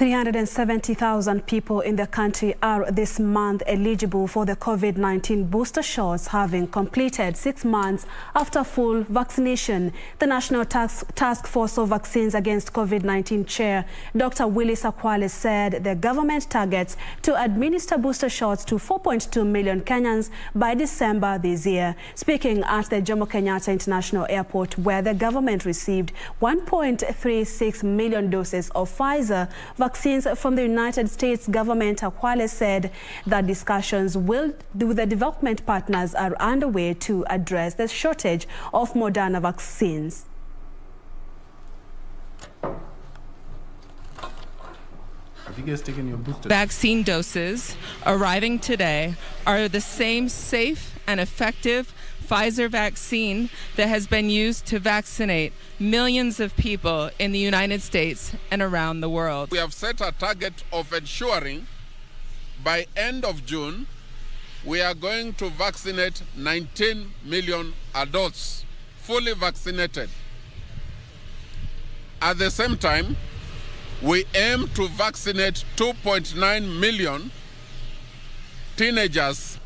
370,000 people in the country are this month eligible for the COVID-19 booster shots, having completed six months after full vaccination. The National Task, Task Force of Vaccines Against COVID-19 Chair Dr. Willis Akhwale said the government targets to administer booster shots to 4.2 million Kenyans by December this year. Speaking at the Jomo Kenyatta International Airport, where the government received 1.36 million doses of Pfizer vaccines from the United States government, Akhwale said that discussions will, with the development partners are underway to address the shortage of Moderna vaccines. Have you guys taken your booster? Vaccine doses arriving today are the same safe and effective Pfizer vaccine that has been used to vaccinate millions of people in the United States and around the world. We have set a target of ensuring by end of June we are going to vaccinate 19 million adults fully vaccinated. At the same time, we aim to vaccinate 2.9 million teenagers